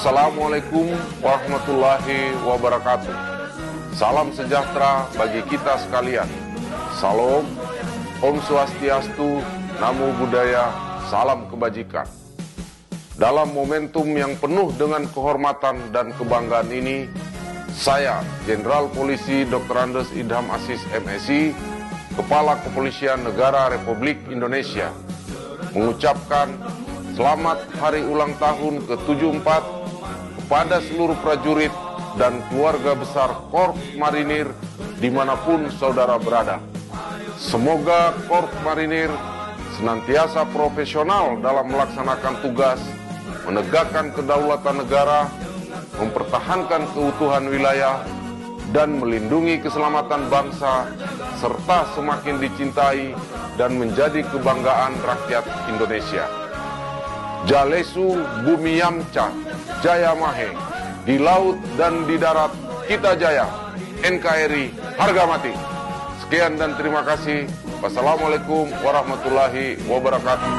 Assalamualaikum warahmatullahi wabarakatuh. Salam sejahtera bagi kita sekalian. Salam, Om Swastiastu, Namo Buddhaya, salam kebajikan. Dalam momentum yang penuh dengan kehormatan dan kebanggaan ini, saya, Jenderal Polisi Dr. Andes Idham Asis MSI, Kepala Kepolisian Negara Republik Indonesia, mengucapkan selamat hari ulang tahun ke-74 kepada seluruh prajurit dan keluarga besar Korps Marinir di mana pun saudara berada. Semoga Korps Marinir senantiasa profesional dalam melaksanakan tugas menegakkan kedaulatan negara, mempertahankan keutuhan wilayah, dan melindungi keselamatan bangsa, serta semakin dicintai dan menjadi kebanggaan rakyat Indonesia. Jalesu Bumi Yamca, Jaya Mahe, di laut dan di darat kita jaya, NKRI harga mati. Sekian dan terima kasih. Wassalamualaikum warahmatullahi wabarakatuh.